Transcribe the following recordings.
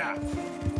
Yeah.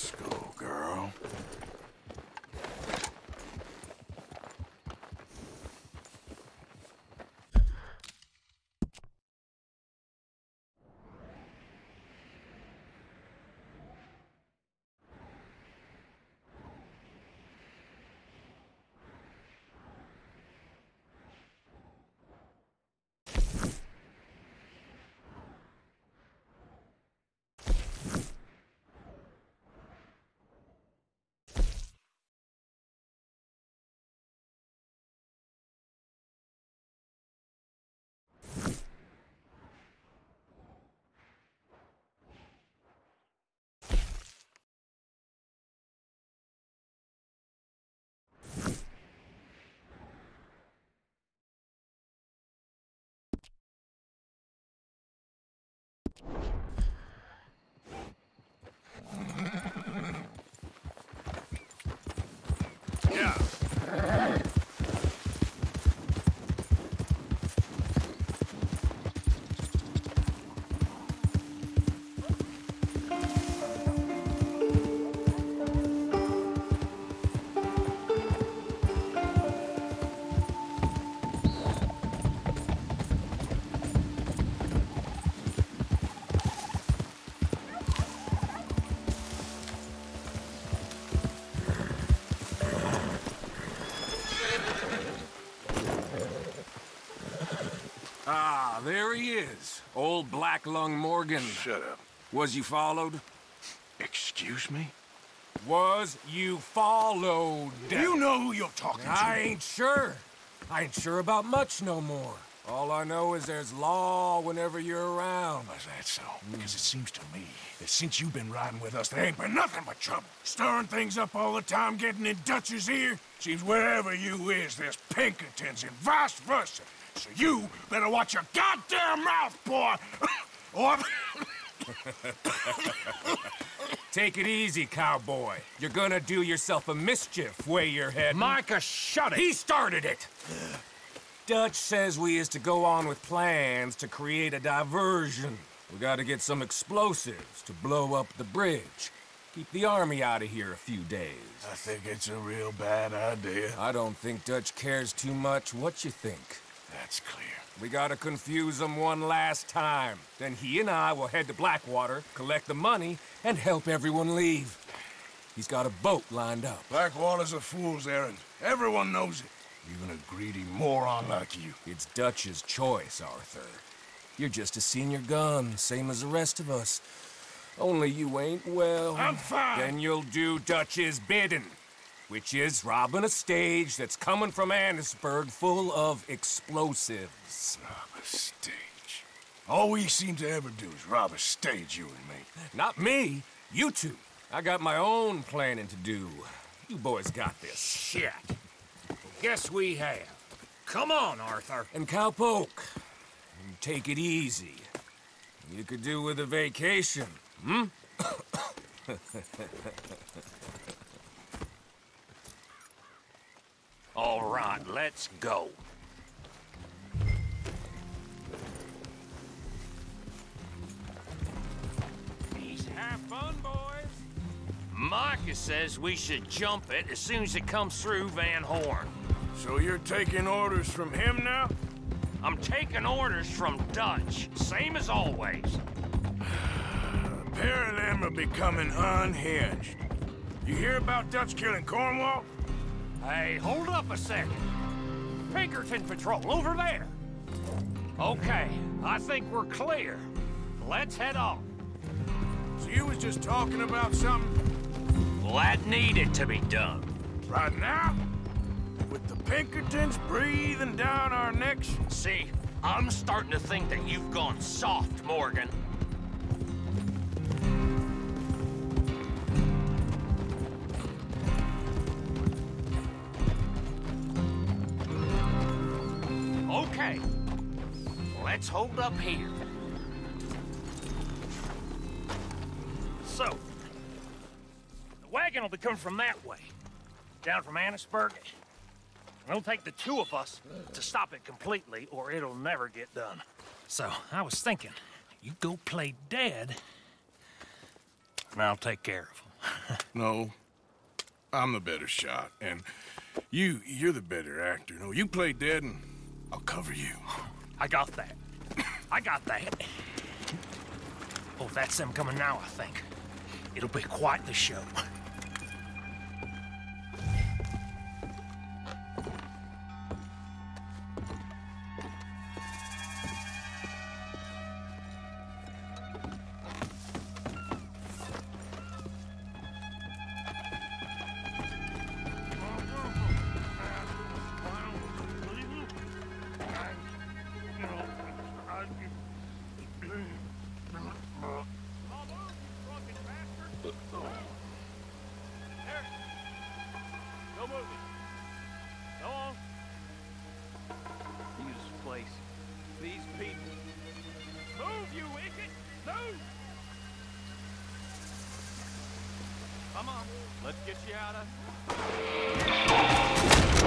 Let's go, there he is. Old Black Lung Morgan. Shut up. Was you followed? Excuse me? Was you followed? You know who you're talking to. I ain't sure. I ain't sure about much no more. All I know is there's law whenever you're around. Is that so? Because it seems to me that since you've been riding with us, there ain't been nothing but trouble. Stirring things up all the time, getting in Dutch's ear. Seems wherever you is, there's Pinkertons and vice versa. So you better watch your goddamn mouth, boy! or... Take it easy, cowboy. You're gonna do yourself a mischief way your head. Micah, shut it! He started it! Dutch says we is to go on with plans to create a diversion. We gotta get some explosives to blow up the bridge. Keep the army out of here a few days. I think it's a real bad idea. I don't think Dutch cares too much what you think. That's clear. We gotta confuse him one last time. Then he and I will head to Blackwater, collect the money, and help everyone leave. He's got a boat lined up. Blackwater's a fool's errand. Everyone knows it. Even a greedy moron like you. It's Dutch's choice, Arthur. You're just a senior gun, same as the rest of us. Only you ain't well. I'm fine. Then you'll do Dutch's bidding, which is robbing a stage that's coming from Annesburg full of explosives. Rob a stage. All we seem to ever do is rob a stage, you and me. Not me, you two. I got my own planning to do. You boys got this. Shit. Guess we have. Come on, Arthur. And Cowpoke, take it easy. You could do with a vacation, hmm? All right, let's go. Peace, have fun, boys. Micah says we should jump it as soon as it comes through Van Horn. So you're taking orders from him now? I'm taking orders from Dutch, same as always. A pair of them are becoming unhinged. You hear about Dutch killing Cornwall? Hey, hold up a second. Pinkerton Patrol, over there. Okay, I think we're clear. Let's head on. So you was just talking about something Well, that needed to be done. right now? With the Pinkertons breathing down our necks? See, I'm starting to think that you've gone soft, Morgan. Let's hold up here. So, the wagon will be coming from that way, down from Annesburg. It'll take the two of us to stop it completely, or it'll never get done. So, I was thinking, you go play dead, and I'll take care of him. No. I'm the better shot, and you, you're the better actor. No, you play dead, and I'll cover you. I got that. I got that. Oh, that's them coming now, I think. It'll be quite the show. Come on. Let's get you out of.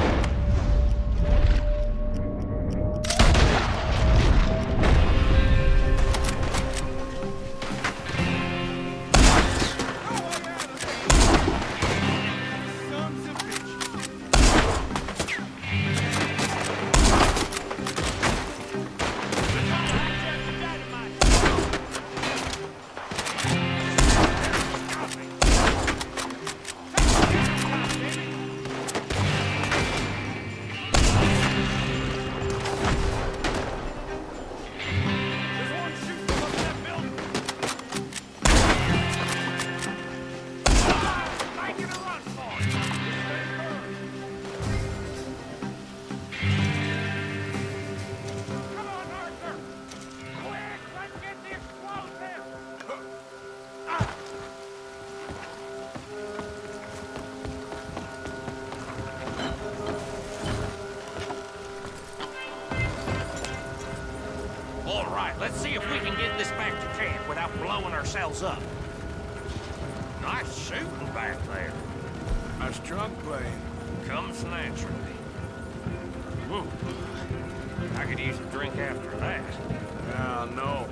Let's see if we can get this back to camp without blowing ourselves up. Nice shooting back there. How's trunk playing? Comes naturally. Whoa. I could use a drink after that. Ah, no.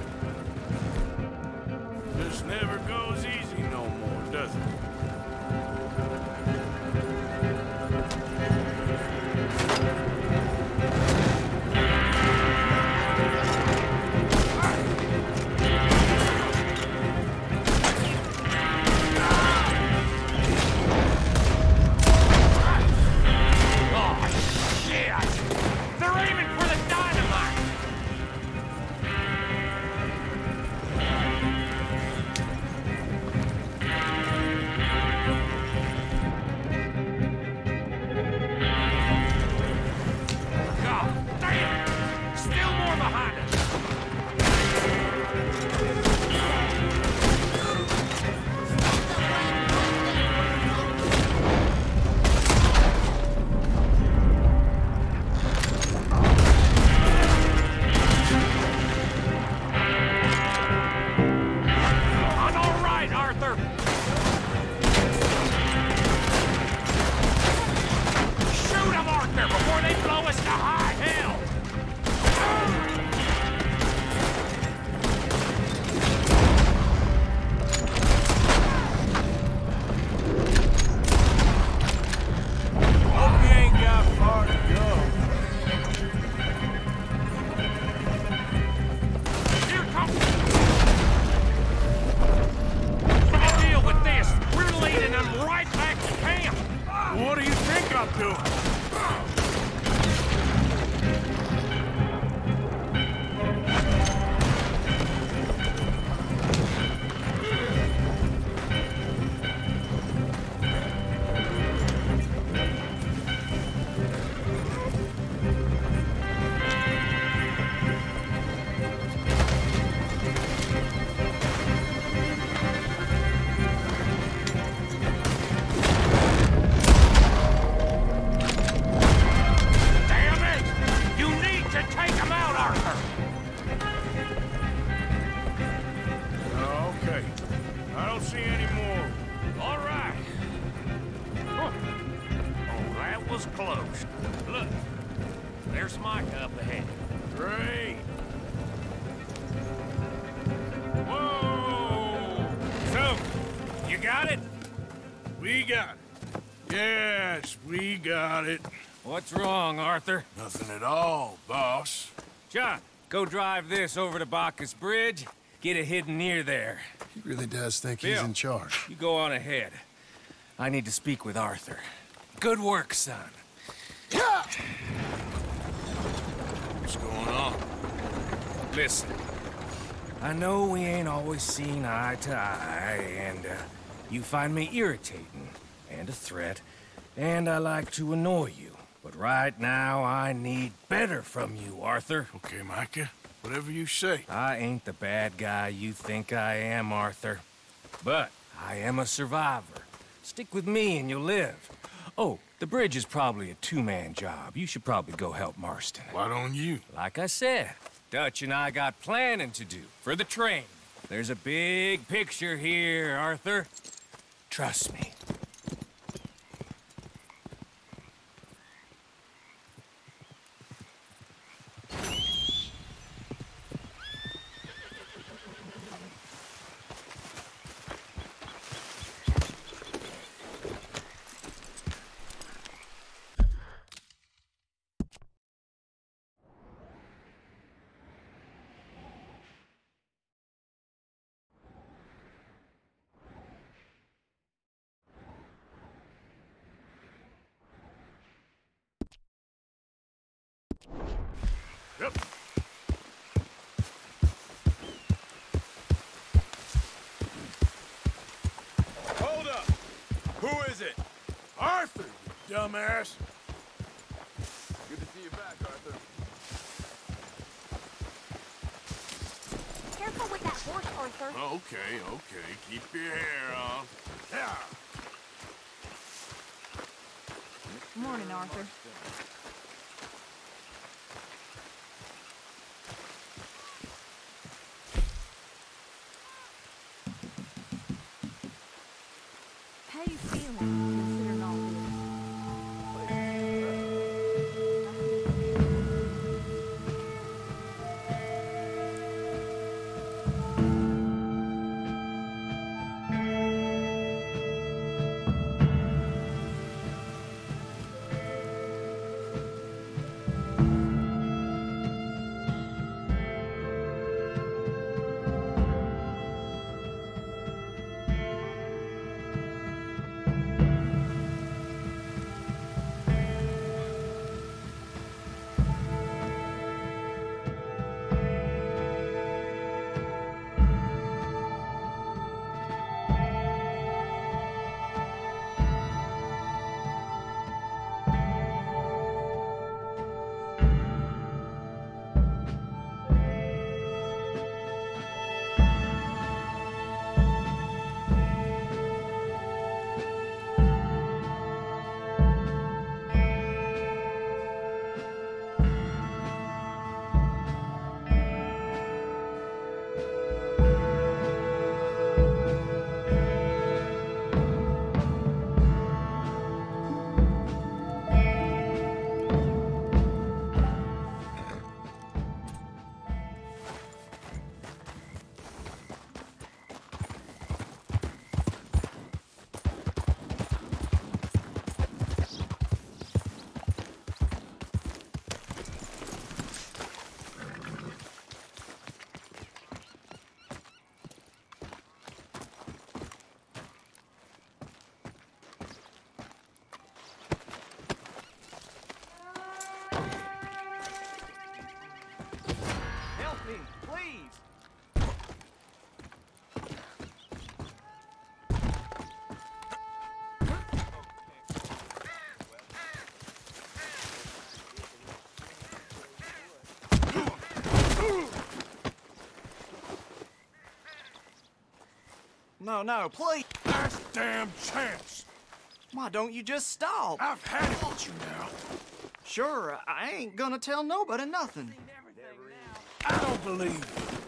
What's wrong, Arthur? Nothing at all, boss. John, go drive this over to Bacchus Bridge. Get it hidden near there. He really does think he's in charge. You go on ahead. I need to speak with Arthur. Good work, son. What's going on? Listen, I know we ain't always seen eye to eye, and uh, you find me irritating and a threat, and I like to annoy you. But right now, I need better from you, Arthur. Okay, Micah. Whatever you say. I ain't the bad guy you think I am, Arthur. But I am a survivor. Stick with me and you'll live. Oh, the bridge is probably a two-man job. You should probably go help Marston. Why don't you? Like I said, Dutch and I got planning to do for the train. There's a big picture here, Arthur. Trust me. Yep. Hold up! Who is it? Arthur, you dumbass. Good to see you back, Arthur. Careful with that horse, Arthur. Okay, okay. Keep your hair on. Yeah. Morning, Arthur. No, no, please. Last damn chance. Why don't you just stop? I've had it with you now. Sure, I ain't gonna tell nobody nothing. I don't believe you.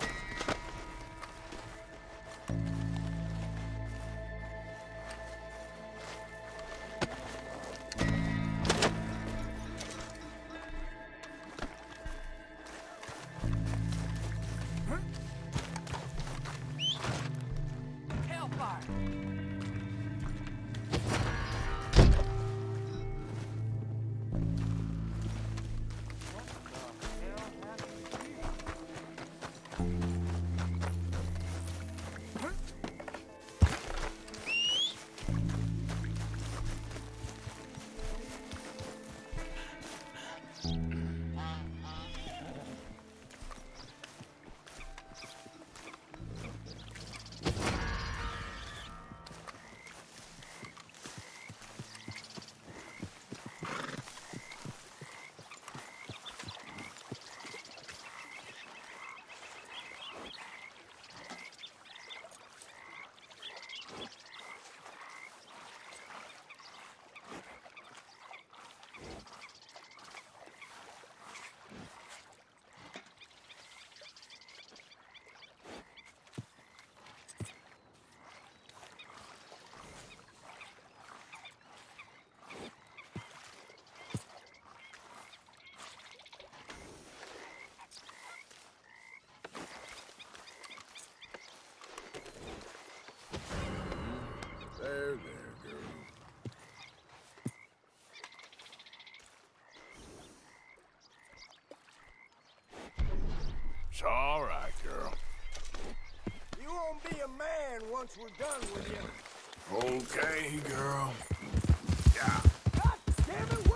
There, there, girl. It's all right, girl. You won't be a man once we're done with you. Okay, girl. Yeah. God damn it!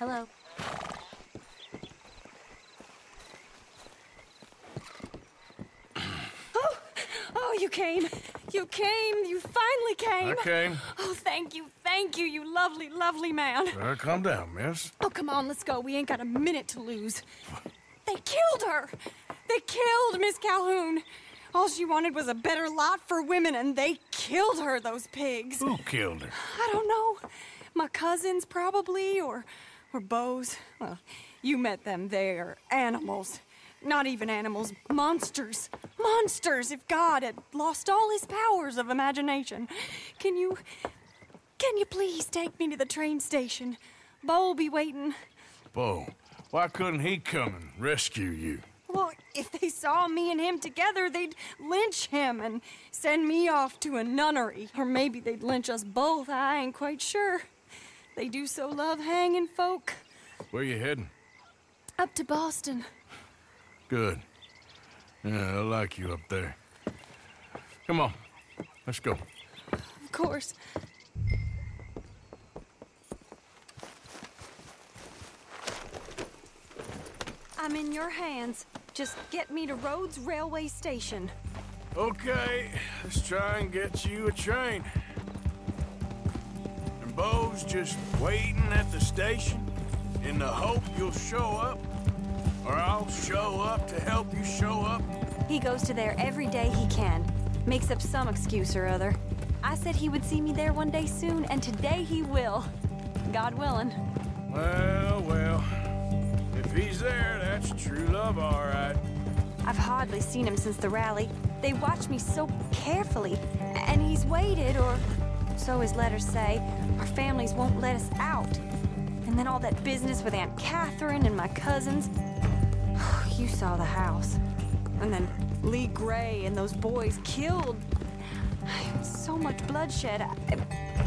Hello. Oh, oh, you came. You came. You finally came. I came. Oh, thank you. Thank you, you lovely, lovely man. Uh, calm down, miss. Oh, come on, let's go. We ain't got a minute to lose. They killed her. They killed Miss Calhoun. All she wanted was a better lot for women, and they killed her, those pigs. Who killed her? I don't know. My cousins, probably, or, or Beau's. Well, you met them. They're animals. Not even animals, monsters. Monsters, if God had lost all his powers of imagination. Can you. Can you please take me to the train station? Beau'll be waiting. Beau, why couldn't he come and rescue you? Well, if they saw me and him together, they'd lynch him and send me off to a nunnery. Or maybe they'd lynch us both. I ain't quite sure. They do so love hanging folk. Where you heading? Up to Boston. Good. Yeah, I like you up there. Come on, let's go. Of course. I'm in your hands. Just get me to Rhodes Railway Station. Okay, let's try and get you a train. Beau's just waiting at the station in the hope you'll show up, or I'll show up to help you show up. He goes to there every day he can. Makes up some excuse or other. I said he would see me there one day soon, and today he will. God willing. Well, well, if he's there, that's true love, all right. I've hardly seen him since the rally. They watch me so carefully, and he's waited, or so his letters say. Our families won't let us out. And then all that business with Aunt Catherine and my cousins. You saw the house. And then Leigh Gray and those boys killed. So much bloodshed. I-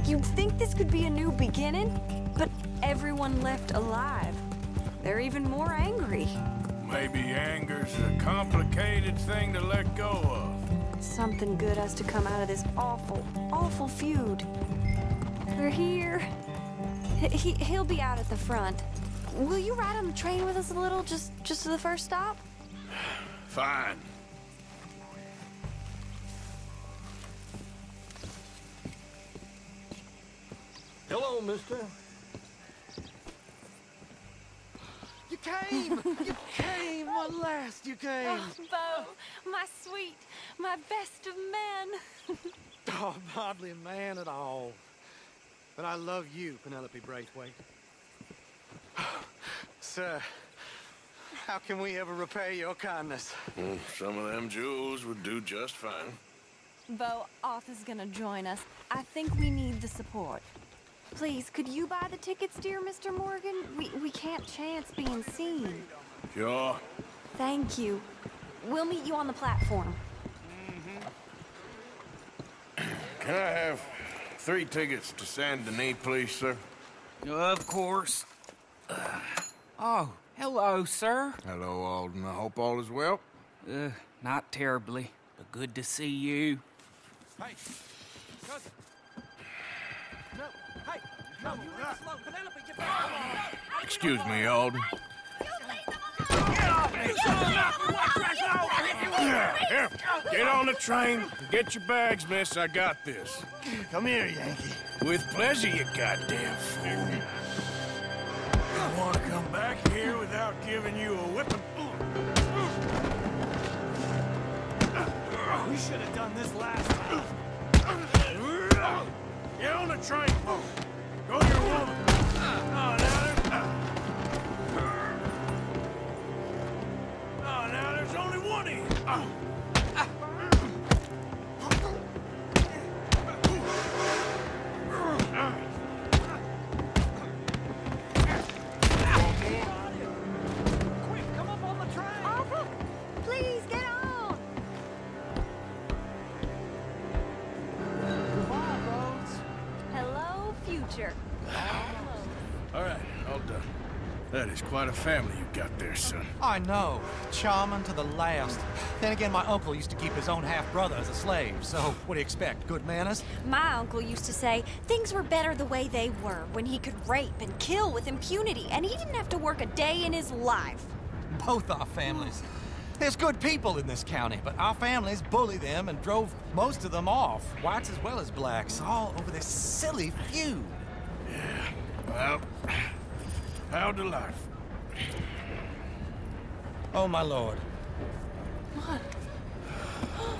You'd think this could be a new beginning, but everyone left alive. They're even more angry. Maybe anger's a complicated thing to let go of. Something good has to come out of this awful, awful feud. They're here. He, he'll be out at the front. Will you ride on the train with us a little, just just to the first stop? Fine. Hello, mister. You came! You came! At last you came! Oh, Beau, my sweet, my best of men. Oh, I'm hardly a man at all. But I love you, Penelope Braithwaite. Sir, how can we ever repay your kindness? Mm, Some of them jewels would do just fine. Beau, Arthur's gonna join us. I think we need the support. Please, could you buy the tickets, dear Mr. Morgan? We, we can't chance being seen. Sure. Thank you. We'll meet you on the platform. Can I have three tickets to Saint Denis, please, sir? Of course. Oh, hello, sir. Hello, Alden. I hope all is well. Uh, not terribly, but good to see you. Hey, cousin. No, hey, no, you leave us. Penelope, get back. Excuse me, Alden. Here. Get on the train. Get your bags, miss. I got this. Come here, Yankee. With pleasure, you goddamn fool. I want to come back here without giving you a whipping. We should have done this last time. Get on the train. Go to your woman. That is quite a family there, son. I know. Charming to the last. Then again, my uncle used to keep his own half-brother as a slave, so what do you expect? Good manners? My uncle used to say things were better the way they were when he could rape and kill with impunity, and he didn't have to work a day in his life. Both our families. There's good people in this county, but our families bully them and drove most of them off, whites as well as blacks, all over this silly feud. Yeah, Well, how delightful. Oh, my lord. What?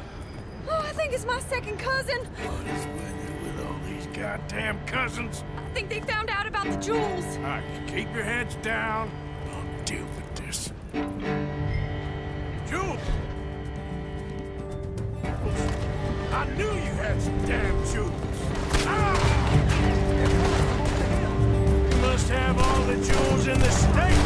Oh, I think it's my second cousin. What is with you with all these goddamn cousins? I think they found out about the jewels. All right, keep your heads down. I'll deal with this. Jewels! I knew you had some damn jewels. Ah! You must have all the jewels in the state,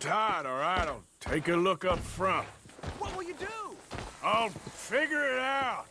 Hold tight, all right? I'll take a look up front. What will you do? I'll figure it out.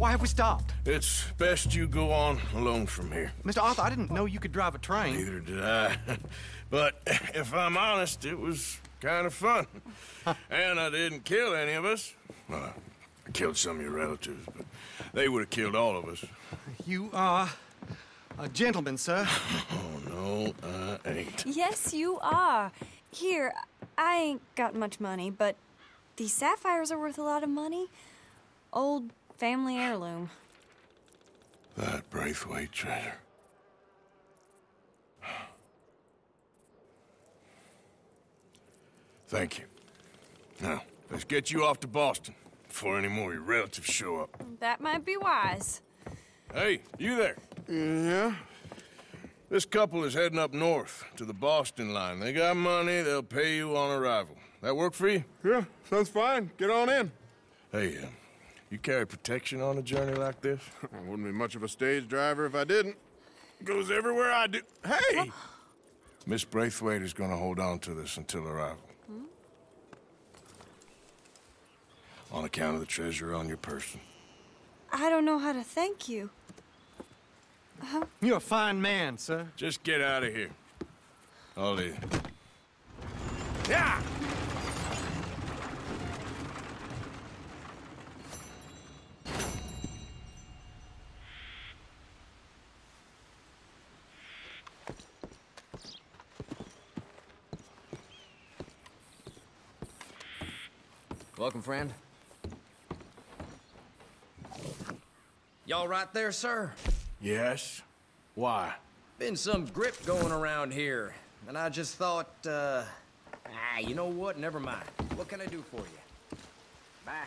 Why have we stopped? It's best you go on alone from here. Mr. Arthur, I didn't know you could drive a train. Neither did I. but if I'm honest, it was kind of fun. and I didn't kill any of us. Well, I killed some of your relatives, but they would have killed all of us. You are a gentleman, sir. Oh, no, I ain't. Yes, you are. Here, I ain't got much money, but these sapphires are worth a lot of money. Old family heirloom. That Braithwaite treasure. Thank you. Now, let's get you off to Boston before any more of your relatives show up. That might be wise. Hey, you there? Yeah? This couple is heading up north to the Boston line. They got money, they'll pay you on arrival. That work for you? Yeah, sounds fine. Get on in. Hey, uh, you carry protection on a journey like this? I wouldn't be much of a stage driver if I didn't. Goes everywhere I do. Hey! Miss Braithwaite is gonna hold on to this until arrival. Hmm? On account of the treasure on your person. I don't know how to thank you. Uh-huh. You're a fine man, sir. Just get out of here. I'll leave. Yeah! Welcome, friend. Y'all right there, sir? Yes? Why? Been some grip going around here, and I just thought, uh... Ah, you know what? Never mind. What can I do for you? Bye.